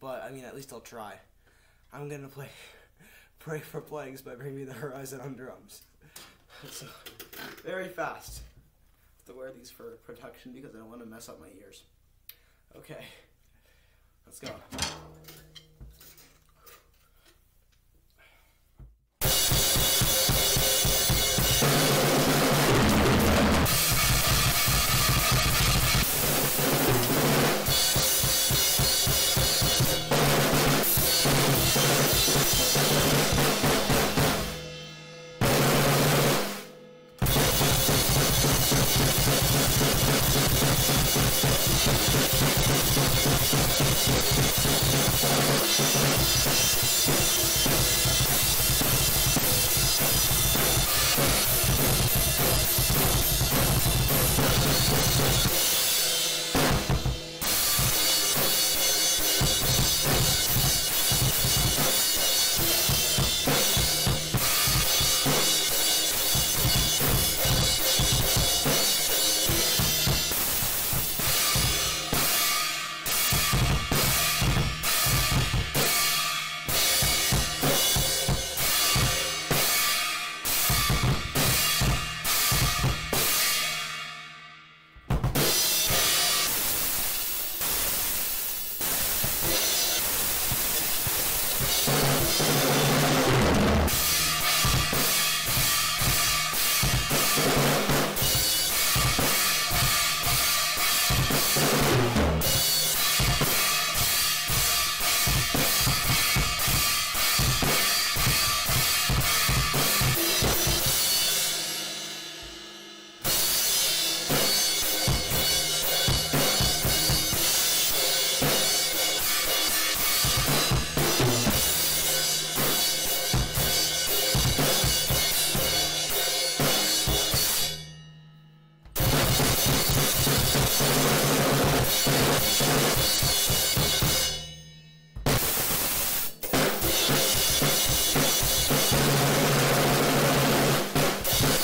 but I mean, at least I'll try. I'm gonna play "Pray for Plagues" by Bring Me the Horizon on drums. so, uh, very fast. have to wear these for protection because I don't want to mess up my ears. Okay, let's go. There you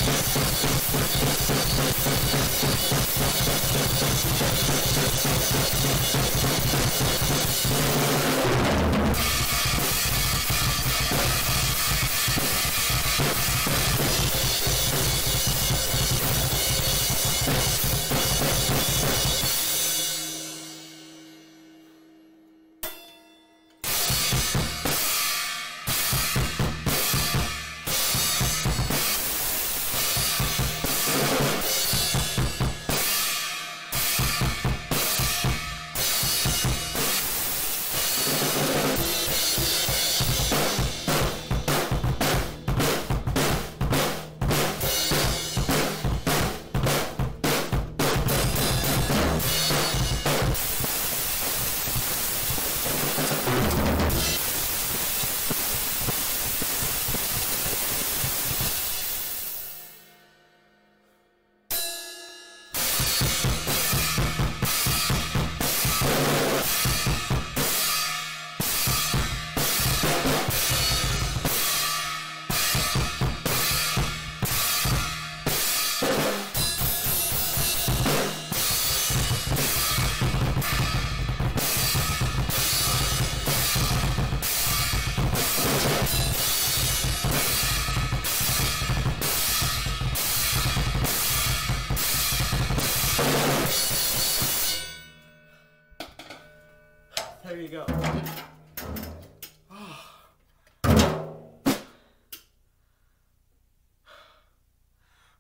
Thank you. Thanks. Go.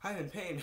I'm in pain.